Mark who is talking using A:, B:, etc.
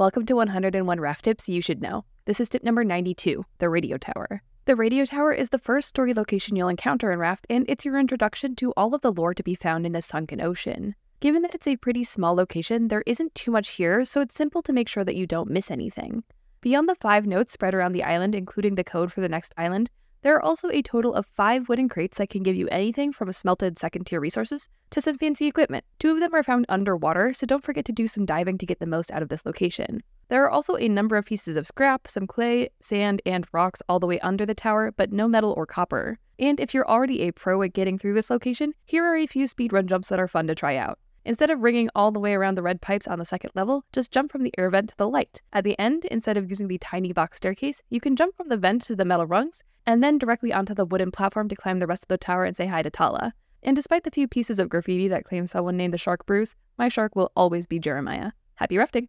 A: Welcome to 101 Raft Tips You Should Know. This is tip number 92 the radio tower. The radio tower is the first story location you'll encounter in Raft, and it's your introduction to all of the lore to be found in the sunken ocean. Given that it's a pretty small location, there isn't too much here, so it's simple to make sure that you don't miss anything. Beyond the five notes spread around the island, including the code for the next island, there are also a total of five wooden crates that can give you anything from smelted second tier resources to some fancy equipment. Two of them are found underwater, so don't forget to do some diving to get the most out of this location. There are also a number of pieces of scrap, some clay, sand, and rocks all the way under the tower, but no metal or copper. And if you're already a pro at getting through this location, here are a few speedrun jumps that are fun to try out. Instead of ringing all the way around the red pipes on the second level, just jump from the air vent to the light. At the end, instead of using the tiny box staircase, you can jump from the vent to the metal rungs, and then directly onto the wooden platform to climb the rest of the tower and say hi to Tala. And despite the few pieces of graffiti that claim someone named the shark Bruce, my shark will always be Jeremiah. Happy rafting!